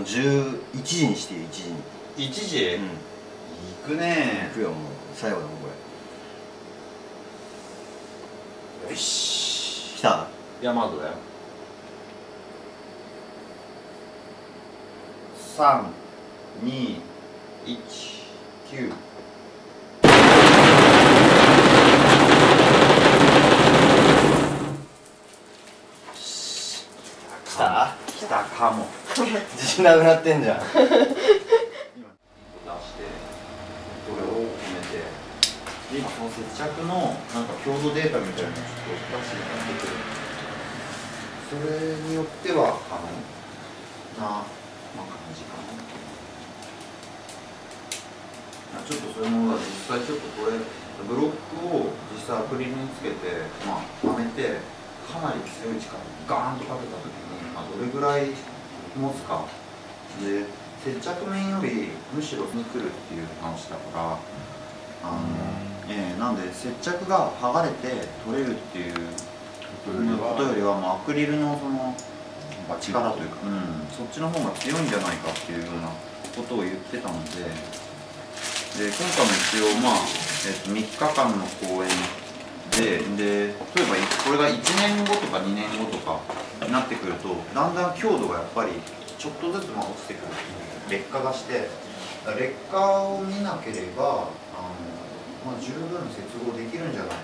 もう11時にしてよ1時に。1時、うん。行くね。行くよもう。最後だもんこれ。よし。来た？ヤマトだよ。3 2 1 9来た？来たかも自信なくなってんじゃん。出してこれを込めて今その接着のなんか強度データみたいなのをちょっと出してもらっててそれによっては可能な、まあ、感じかなちょっとそういうものが実際ちょっとこれブロックを実際アクリルにつけてまあはめてかなり強い力をガーンとかけた時に、まあ、どれぐらい持つか？で接着面よりむしろに来るっていう話だからあの、ええなんで接着が剥がれて取れるっていうことよりはもうアクリルのその力というか、うん、そっちの方が強いんじゃないかっていうようなことを言ってたのでで今回も一応まあ、えっと3日間の公演でで例えばこれが1年後とか2年後とかになってくるとだんだん強度がやっぱりちょっとずつまあ落ちてくる劣化がして劣化を見なければあの、まあ、十分接合できるんじゃないか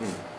うん。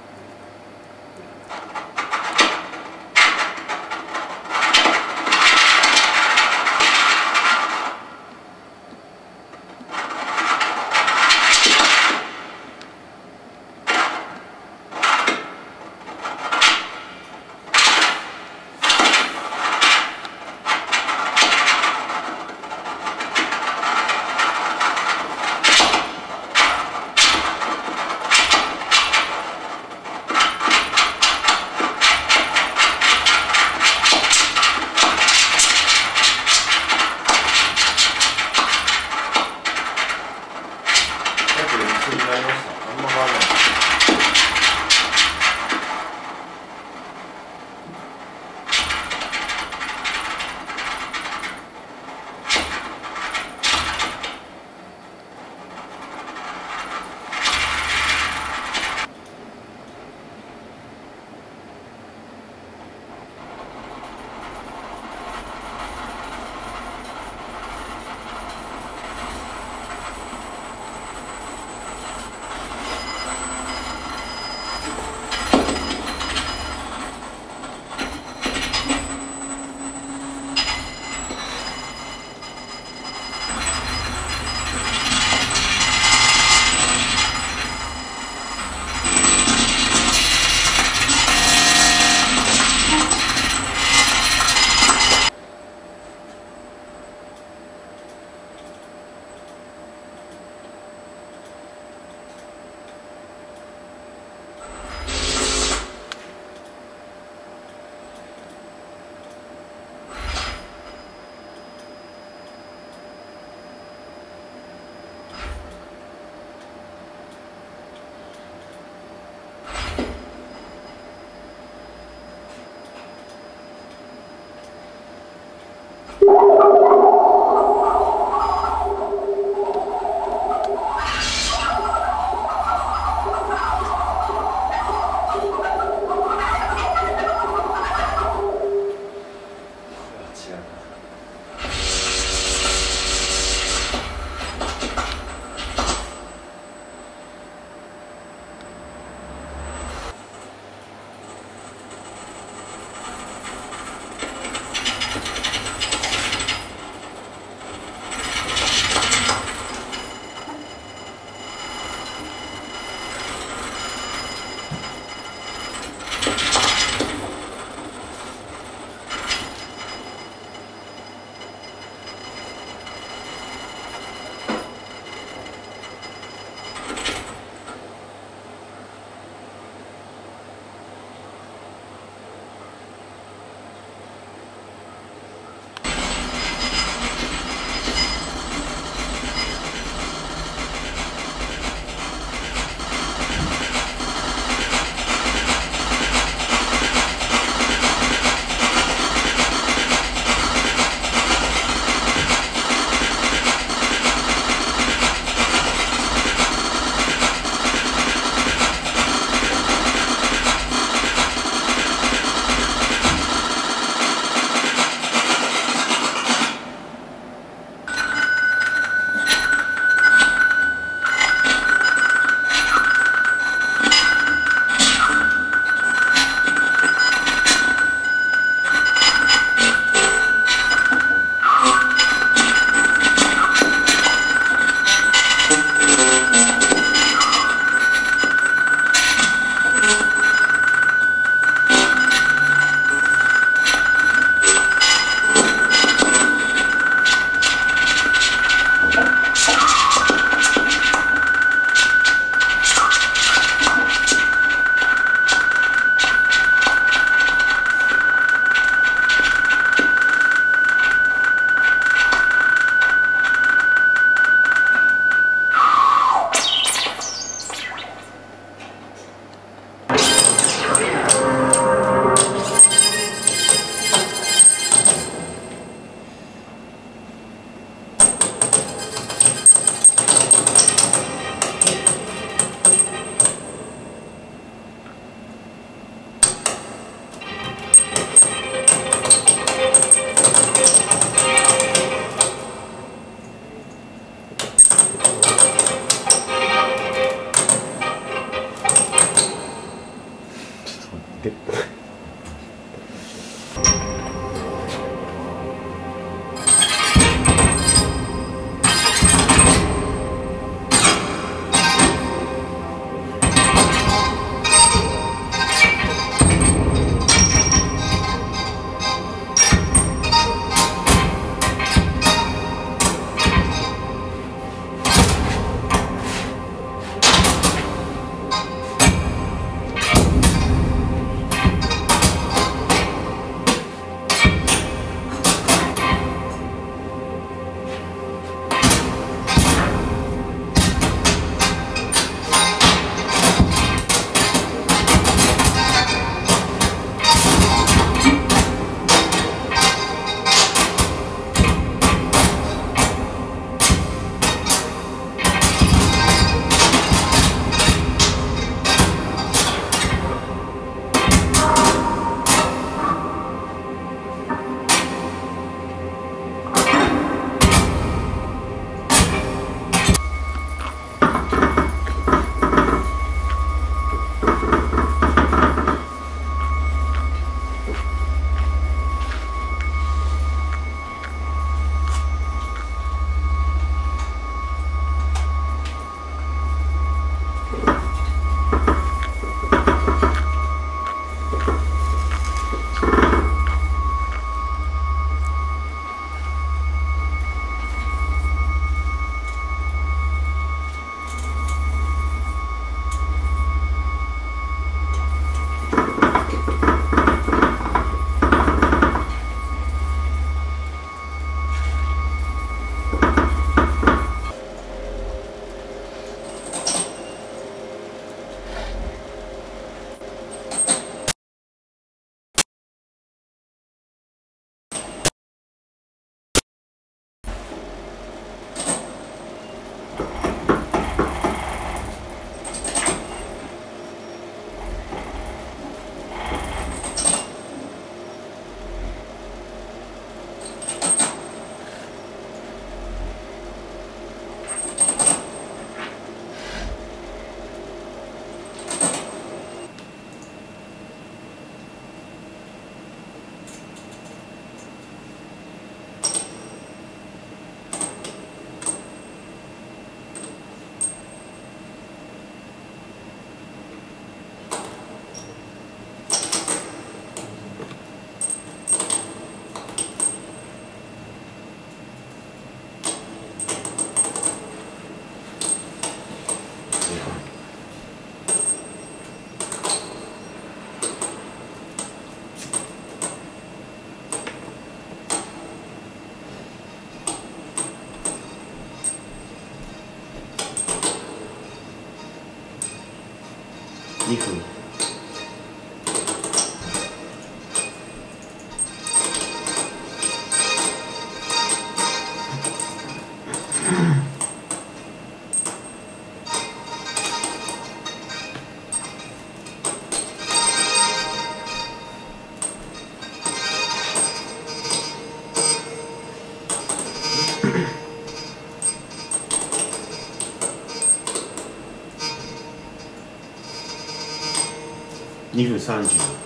2分30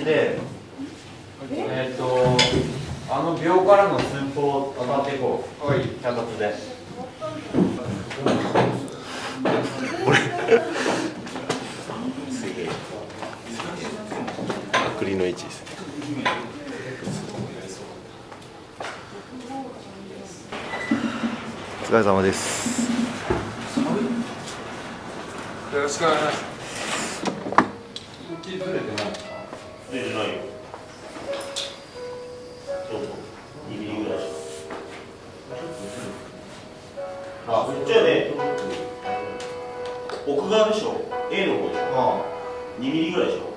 でえっ、とあの秒からの寸法を当たっていこう。はい。脚立で。すげえ。アクリの位置です。ねお疲れ様です。よろしくお願いします奥側でしょ。A の方でしょ。あ2ミリぐらいでしょ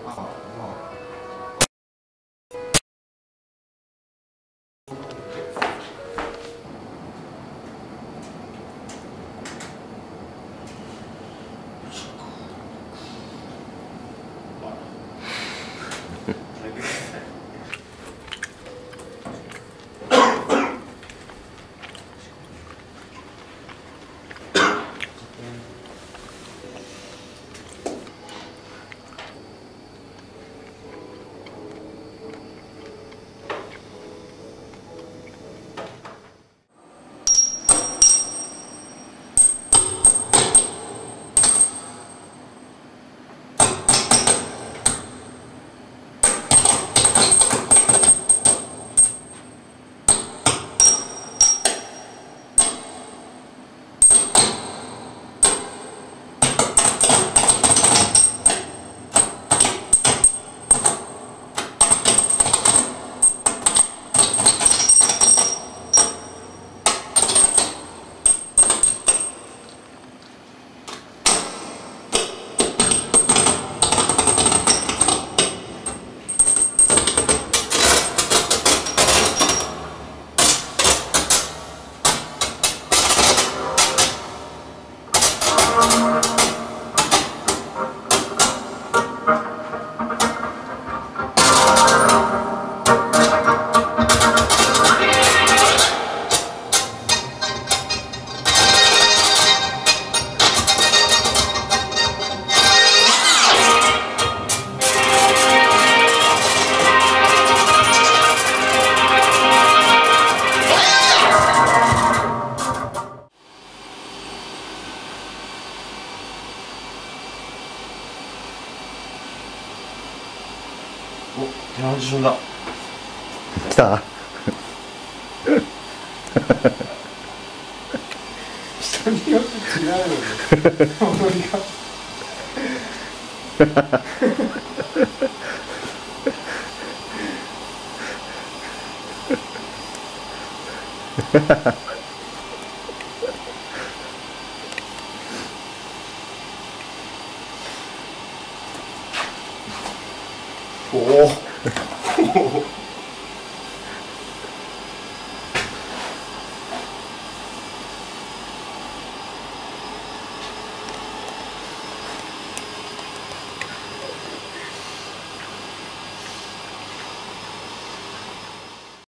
来た。人によって違うよね踊りがおお